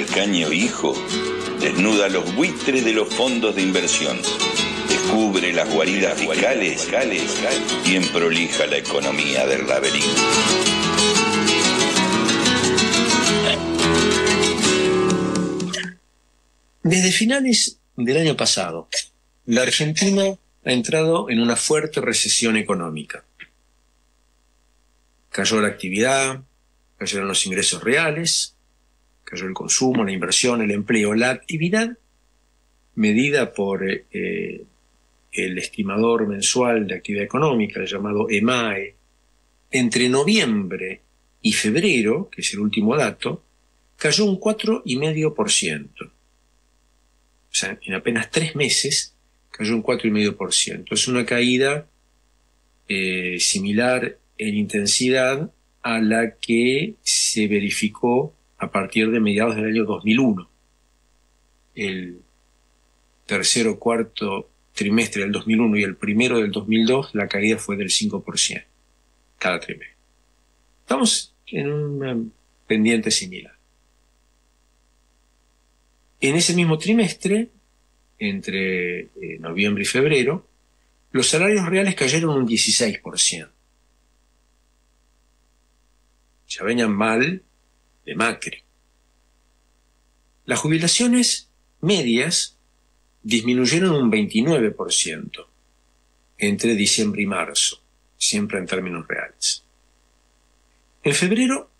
El caño hijo desnuda los buitres de los fondos de inversión, descubre las guaridas fiscales y emprolija la economía del laberinto. Desde finales del año pasado, la Argentina ha entrado en una fuerte recesión económica. Cayó la actividad, cayeron los ingresos reales, cayó el consumo, la inversión, el empleo. La actividad medida por eh, el estimador mensual de actividad económica, el llamado EMAE, entre noviembre y febrero, que es el último dato, cayó un 4,5%. O sea, en apenas tres meses cayó un 4,5%. Es una caída eh, similar en intensidad a la que se verificó a partir de mediados del año 2001. El tercero cuarto trimestre del 2001 y el primero del 2002 la caída fue del 5% cada trimestre. Estamos en un pendiente similar. En ese mismo trimestre, entre eh, noviembre y febrero, los salarios reales cayeron un 16%. Ya venían mal de Macri. Las jubilaciones medias disminuyeron un 29% entre diciembre y marzo, siempre en términos reales. En febrero,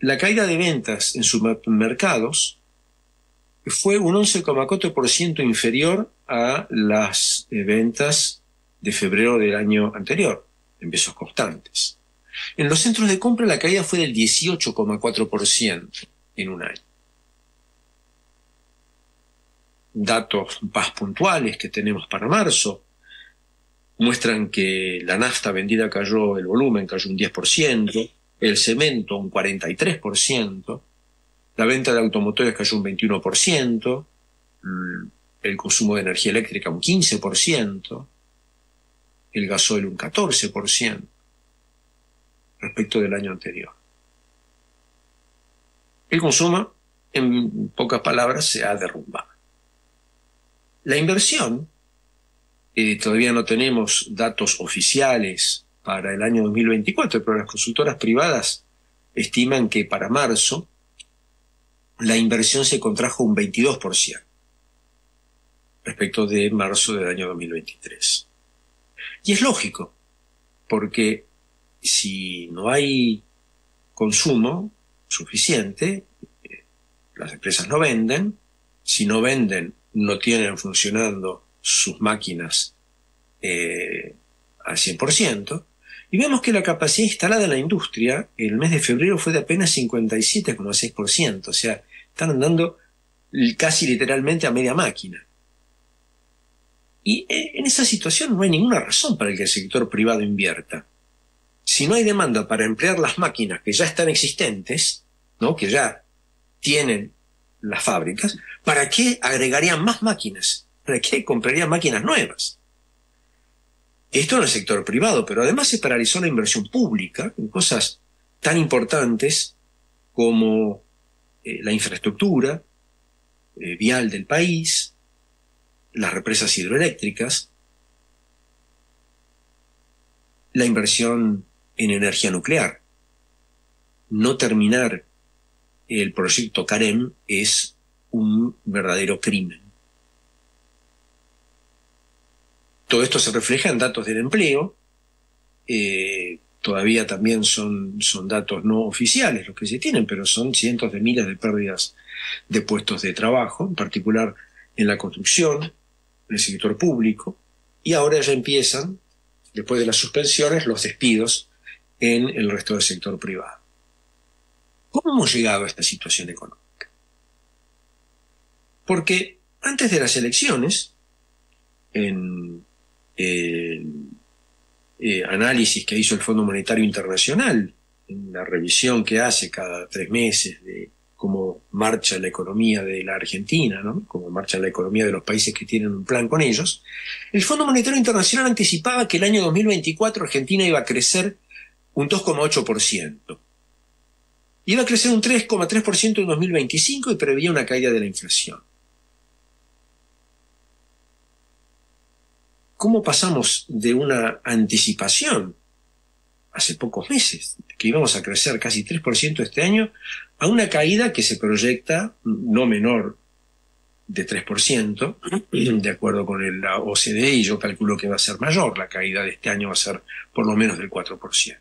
la caída de ventas en supermercados fue un 11,4% inferior a las eh, ventas de febrero del año anterior, en pesos constantes. En los centros de compra la caída fue del 18,4% en un año. Datos más puntuales que tenemos para marzo muestran que la nafta vendida cayó, el volumen cayó un 10%, el cemento un 43%, la venta de automotores cayó un 21%, el consumo de energía eléctrica un 15%, el gasoil un 14% respecto del año anterior. El consumo, en pocas palabras, se ha derrumbado. La inversión, todavía no tenemos datos oficiales para el año 2024, pero las consultoras privadas estiman que para marzo la inversión se contrajo un 22% respecto de marzo del año 2023. Y es lógico, porque si no hay consumo suficiente, las empresas no venden, si no venden, no tienen funcionando sus máquinas eh, al 100%, y vemos que la capacidad instalada en la industria el mes de febrero fue de apenas 57,6%, o sea, están andando casi literalmente a media máquina. Y eh, en esa situación no hay ninguna razón para que el sector privado invierta si no hay demanda para emplear las máquinas que ya están existentes, ¿no? que ya tienen las fábricas, ¿para qué agregarían más máquinas? ¿Para qué comprarían máquinas nuevas? Esto en el sector privado, pero además se paralizó la inversión pública en cosas tan importantes como eh, la infraestructura eh, vial del país, las represas hidroeléctricas, la inversión en energía nuclear. No terminar el proyecto Carem es un verdadero crimen. Todo esto se refleja en datos del empleo. Eh, todavía también son, son datos no oficiales los que se tienen, pero son cientos de miles de pérdidas de puestos de trabajo, en particular en la construcción, en el sector público, y ahora ya empiezan, después de las suspensiones, los despidos en el resto del sector privado. ¿Cómo hemos llegado a esta situación económica? Porque antes de las elecciones, en el eh, análisis que hizo el Fondo Monetario Internacional, en la revisión que hace cada tres meses de cómo marcha la economía de la Argentina, ¿no? cómo marcha la economía de los países que tienen un plan con ellos, el Fondo Monetario Internacional anticipaba que el año 2024 Argentina iba a crecer un 2,8%. Iba a crecer un 3,3% en 2025 y preveía una caída de la inflación. ¿Cómo pasamos de una anticipación hace pocos meses, que íbamos a crecer casi 3% este año, a una caída que se proyecta no menor de 3%, de acuerdo con la OCDE, y yo calculo que va a ser mayor, la caída de este año va a ser por lo menos del 4%.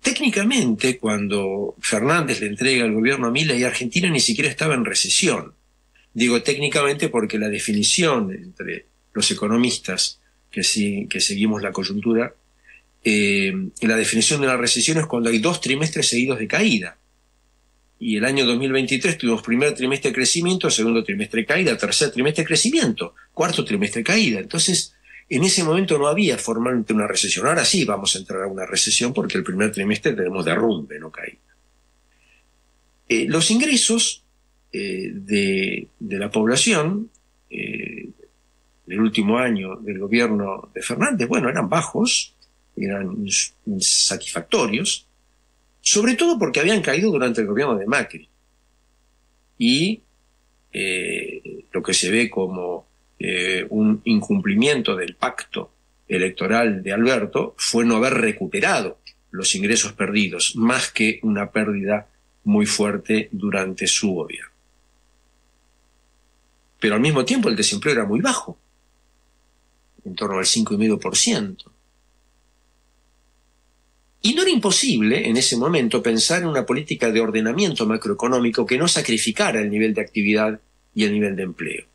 Técnicamente, cuando Fernández le entrega el gobierno a Mila y Argentina ni siquiera estaba en recesión. Digo técnicamente porque la definición entre los economistas que, que seguimos la coyuntura, eh, la definición de una recesión es cuando hay dos trimestres seguidos de caída. Y el año 2023 tuvimos primer trimestre de crecimiento, segundo trimestre de caída, tercer trimestre de crecimiento, cuarto trimestre caída. Entonces, en ese momento no había formalmente una recesión. Ahora sí vamos a entrar a una recesión porque el primer trimestre tenemos derrumbe, no caída. Eh, los ingresos eh, de, la población eh, del último año del gobierno de Fernández, bueno, eran bajos, eran insatisfactorios, sobre todo porque habían caído durante el gobierno de Macri. Y lo que se ve como eh, un incumplimiento del pacto electoral de Alberto fue no haber recuperado los ingresos perdidos, más que una pérdida muy fuerte durante su gobierno. Pero al mismo tiempo el desempleo era muy bajo, en torno al 5,5%. Y no era imposible en ese momento pensar en una política de ordenamiento macroeconómico que no sacrificara el nivel de actividad y el nivel de empleo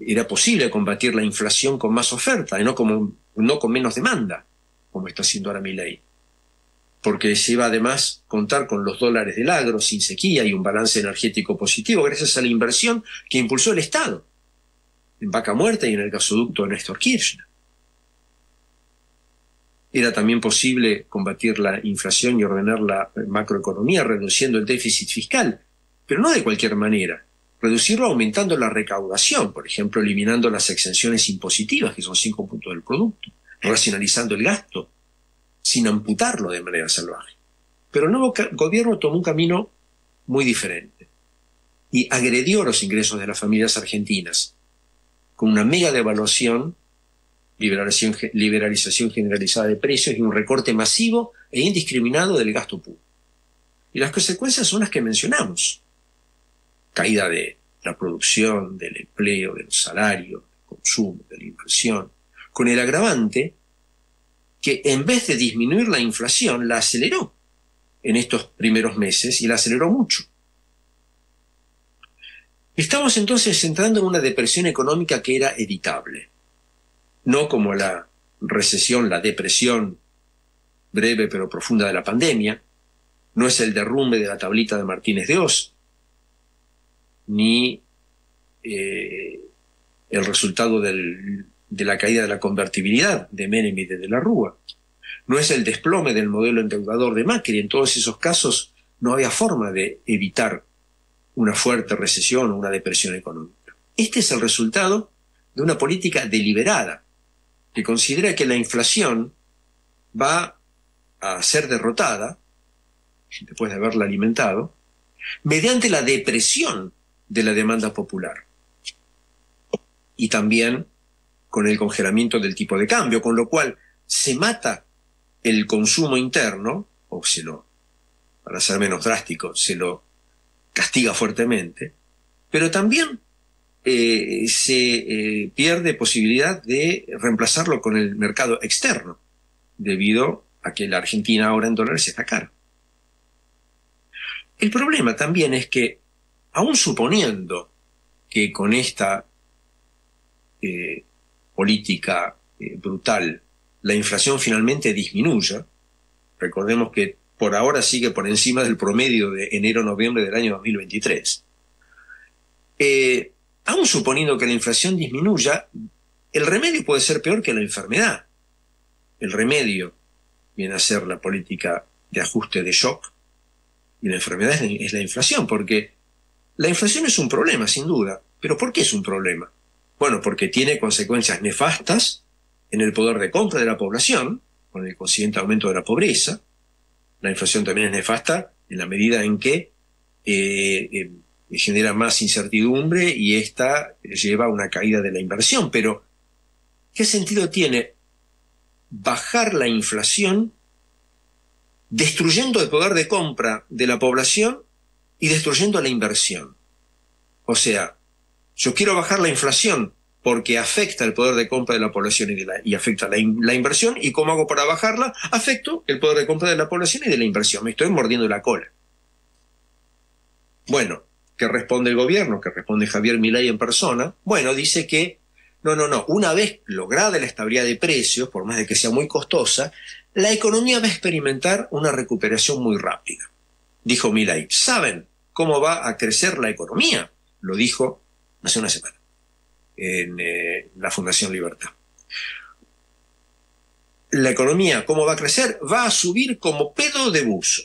era posible combatir la inflación con más oferta y no, como, no con menos demanda, como está haciendo ahora mi ley. Porque se iba además contar con los dólares del agro sin sequía y un balance energético positivo gracias a la inversión que impulsó el Estado en Vaca Muerta y en el gasoducto de Néstor Kirchner. Era también posible combatir la inflación y ordenar la macroeconomía reduciendo el déficit fiscal, pero no de cualquier manera, reducirlo aumentando la recaudación, por ejemplo, eliminando las exenciones impositivas, que son cinco puntos del producto, racionalizando el gasto, sin amputarlo de manera salvaje. Pero el nuevo gobierno tomó un camino muy diferente y agredió los ingresos de las familias argentinas con una mega devaluación, liberalización, liberalización generalizada de precios y un recorte masivo e indiscriminado del gasto público. Y las consecuencias son las que mencionamos caída de la producción, del empleo, del salario, del consumo, de la inversión, con el agravante que en vez de disminuir la inflación, la aceleró en estos primeros meses y la aceleró mucho. Estamos entonces entrando en una depresión económica que era evitable, no como la recesión, la depresión breve pero profunda de la pandemia, no es el derrumbe de la tablita de Martínez de Oz, ni eh, el resultado de la caída de la convertibilidad de Menem y de, la Rúa. No es el desplome del modelo endeudador de Macri. En todos esos casos no había forma de evitar una fuerte recesión o una depresión económica. Este es el resultado de una política deliberada que considera que la inflación va a ser derrotada, después de haberla alimentado, mediante la depresión de la demanda popular. Y también con el congelamiento del tipo de cambio, con lo cual se mata el consumo interno, o se lo, para ser menos drástico, se lo castiga fuertemente, pero también eh, se eh, pierde posibilidad de reemplazarlo con el mercado externo, debido a que la Argentina ahora en dólares está cara. El problema también es que aún suponiendo que con esta eh, política eh, brutal la inflación finalmente disminuya, recordemos que por ahora sigue por encima del promedio de enero-noviembre del año 2023, eh, aún suponiendo que la inflación disminuya, el remedio puede ser peor que la enfermedad. El remedio viene a ser la política de ajuste de shock y la enfermedad es la inflación, porque la inflación es un problema, sin duda. ¿Pero por qué es un problema? Bueno, porque tiene consecuencias nefastas en el poder de compra de la población, con el consiguiente aumento de la pobreza. La inflación también es nefasta en la medida en que eh, eh, genera más incertidumbre y esta lleva a una caída de la inversión. Pero, ¿qué sentido tiene bajar la inflación destruyendo el poder de compra de la población y destruyendo la inversión? O sea, yo quiero bajar la inflación porque afecta el poder de compra de la población y, afecta la, la, inversión. ¿Y cómo hago para bajarla? Afecto el poder de compra de la población y de la inversión. Me estoy mordiendo la cola. Bueno, ¿qué responde el gobierno? ¿Qué responde Javier Milei en persona? Bueno, dice que no, no, no. Una vez lograda la estabilidad de precios, por más de que sea muy costosa, la economía va a experimentar una recuperación muy rápida. Dijo Milei. ¿Saben cómo va a crecer la economía? Lo dijo hace una semana en eh, la Fundación Libertad. La economía, ¿cómo va a crecer? Va a subir como pedo de buzo.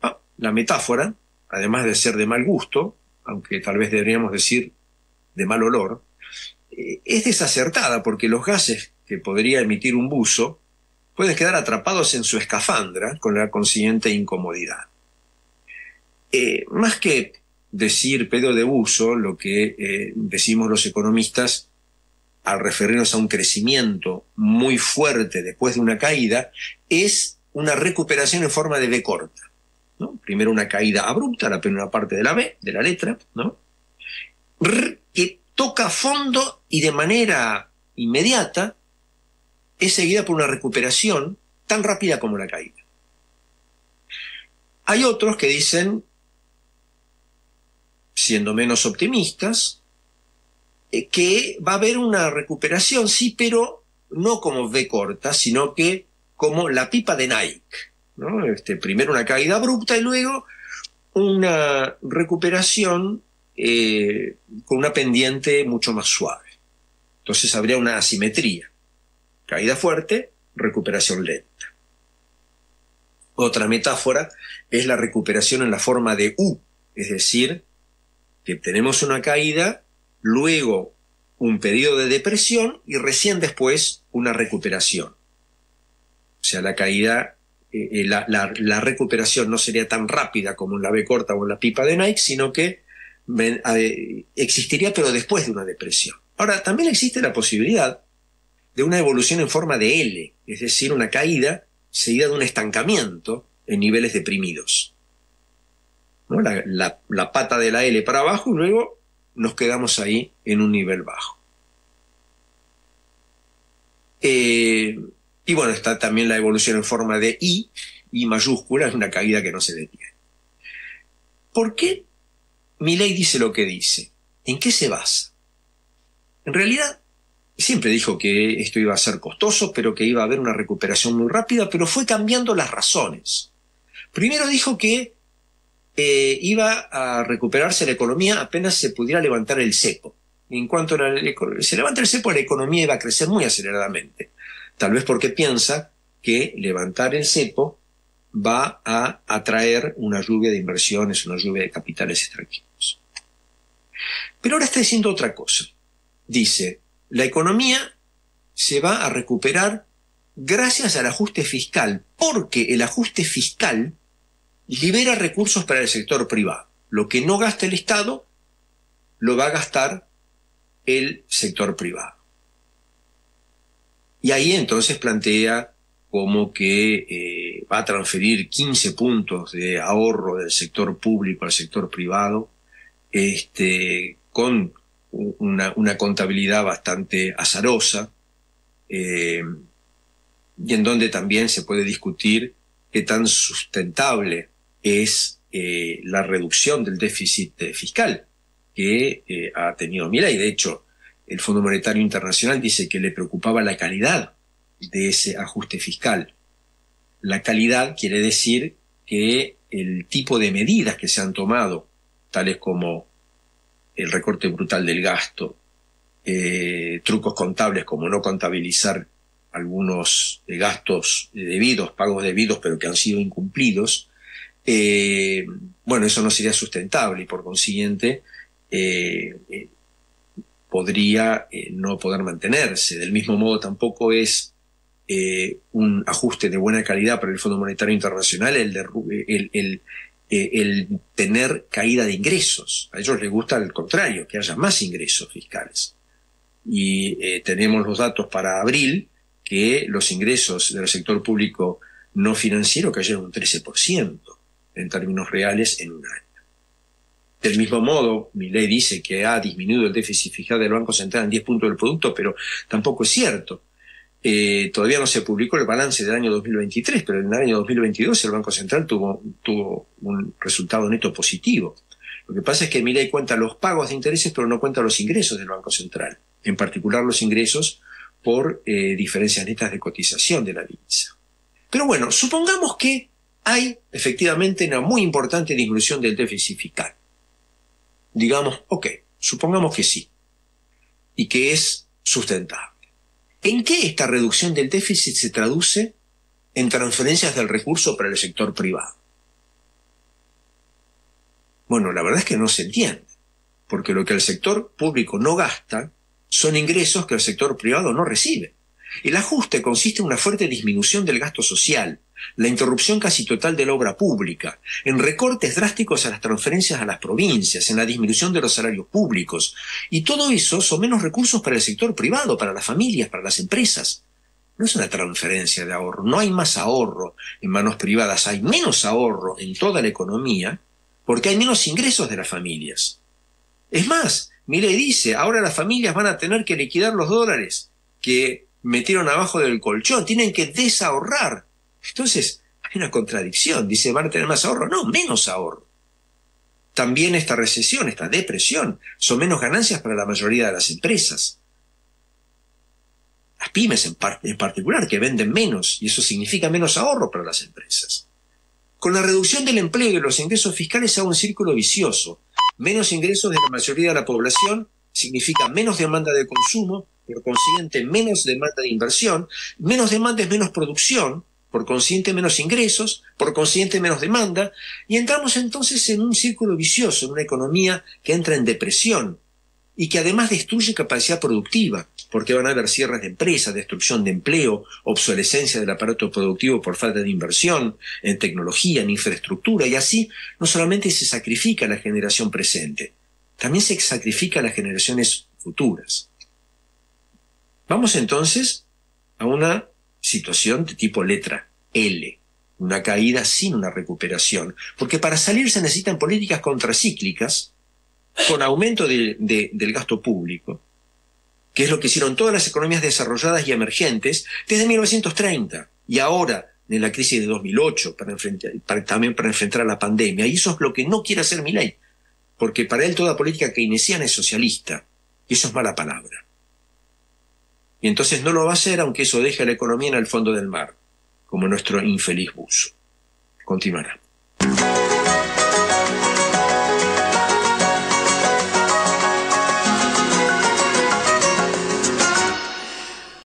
Ah, la metáfora además de ser de mal gusto, aunque tal vez deberíamos decir de mal olor, eh, es desacertada porque los gases que podría emitir un buzo pueden quedar atrapados en su escafandra con la consiguiente incomodidad. Eh, más que decir pedo de buzo, lo que eh, decimos los economistas al referirnos a un crecimiento muy fuerte después de una caída, es una recuperación en forma de B corta. Primero una caída abrupta, la primera parte de la B, de la letra, ¿no? que toca fondo y de manera inmediata es seguida por una recuperación tan rápida como la caída. Hay otros que dicen, siendo menos optimistas, eh, que va a haber una recuperación, sí, pero no como V corta, sino que como la pipa de Nike. Este, primero una caída abrupta y luego una recuperación eh, con una pendiente mucho más suave. Entonces habría una asimetría. Caída fuerte, recuperación lenta. Otra metáfora es la recuperación en la forma de U, es decir, que tenemos una caída, luego un periodo de depresión y recién después una recuperación. O sea, la caída eh, eh, la, recuperación no sería tan rápida como en la B corta o en la pipa de Nike, sino que eh, existiría pero después de una depresión. Ahora, también existe la posibilidad de una evolución en forma de L, es decir, una caída seguida de un estancamiento en niveles deprimidos. La, pata de la L para abajo y luego nos quedamos ahí en un nivel bajo. Eh, y bueno, está también la evolución en forma de I, I mayúscula, es una caída que no se detiene. ¿Por qué ley dice lo que dice? ¿En qué se basa? En realidad, siempre dijo que esto iba a ser costoso, pero que iba a haber una recuperación muy rápida, pero fue cambiando las razones. Primero dijo que eh, iba a recuperarse la economía apenas se pudiera levantar el cepo. En cuanto se levanta el cepo, la economía iba a crecer muy aceleradamente tal vez porque piensa que levantar el cepo va a atraer una lluvia de inversiones, una lluvia de capitales extranjeros. Pero ahora está diciendo otra cosa. Dice, la economía se va a recuperar gracias al ajuste fiscal, porque el ajuste fiscal libera recursos para el sector privado. Lo que no gasta el Estado, lo va a gastar el sector privado. Y ahí entonces plantea como que eh, va a transferir 15 puntos de ahorro del sector público al sector privado, este, con una, contabilidad bastante azarosa, eh, y en donde también se puede discutir qué tan sustentable es eh, la reducción del déficit fiscal que ha tenido y de hecho, el Fondo Monetario Internacional dice que le preocupaba la calidad de ese ajuste fiscal. La calidad quiere decir que el tipo de medidas que se han tomado, tales como el recorte brutal del gasto, eh, trucos contables como no contabilizar algunos gastos debidos, pagos debidos, pero que han sido incumplidos, eh, bueno, eso no sería sustentable y por consiguiente eh, podría eh, no poder mantenerse. Del mismo modo, tampoco es un ajuste de buena calidad para el Fondo Monetario Internacional el, el, el, tener caída de ingresos. A ellos les gusta al contrario, que haya más ingresos fiscales. Y tenemos los datos para abril que los ingresos del sector público no financiero cayeron un 13% en términos reales en un año. Del mismo modo, mi ley dice que ha disminuido el déficit fiscal del Banco Central en 10 puntos del producto, pero tampoco es cierto. Eh, todavía no se publicó el balance del año 2023, pero en el año 2022 el Banco Central tuvo, tuvo un resultado neto positivo. Lo que pasa es que mi ley cuenta los pagos de intereses, pero no cuenta los ingresos del Banco Central, en particular los ingresos por eh, diferencias netas de cotización de la divisa. Pero bueno, supongamos que hay efectivamente una muy importante disminución del déficit fiscal. Digamos, ok, supongamos que sí, y que es sustentable. ¿En qué esta reducción del déficit se traduce en transferencias del recurso para el sector privado? Bueno, la verdad es que no se entiende, porque lo que el sector público no gasta son ingresos que el sector privado no recibe. El ajuste consiste en una fuerte disminución del gasto social, la interrupción casi total de la obra pública, en recortes drásticos a las transferencias a las provincias, en la disminución de los salarios públicos. Y todo eso son menos recursos para el sector privado, para las familias, para las empresas. No es una transferencia de ahorro, no hay más ahorro en manos privadas, hay menos ahorro en toda la economía porque hay menos ingresos de las familias. Es más, mire, dice, ahora las familias van a tener que liquidar los dólares que metieron abajo del colchón, tienen que desahorrar. Entonces, hay una contradicción. Dice, ¿van a tener más ahorro? No, menos ahorro. También esta recesión, esta depresión, son menos ganancias para la mayoría de las empresas. Las pymes en, en particular, que venden menos, y eso significa menos ahorro para las empresas. Con la reducción del empleo y los ingresos fiscales hace un círculo vicioso. Menos ingresos de la mayoría de la población significa menos demanda de consumo, por consiguiente menos demanda de inversión, menos demanda es menos producción, por consiguiente menos ingresos, por consiguiente menos demanda, y entramos entonces en un círculo vicioso, en una economía que entra en depresión y que además destruye capacidad productiva, porque van a haber cierres de empresas, destrucción de empleo, obsolescencia del aparato productivo por falta de inversión en tecnología, en infraestructura, y así no solamente se sacrifica la generación presente, también se sacrifica las generaciones futuras. Vamos entonces a una situación de tipo letra L, una caída sin una recuperación, porque para salir se necesitan políticas contracíclicas con aumento del gasto público, que es lo que hicieron todas las economías desarrolladas y emergentes desde 1930 y ahora en la crisis de 2008 para enfrentar, también para enfrentar la pandemia. Y eso es lo que no quiere hacer mi ley, porque para él toda política keynesiana es socialista, y eso es mala palabra. Y entonces no lo va a hacer aunque eso deje a la economía en el fondo del mar, como nuestro infeliz buzo. Continuará.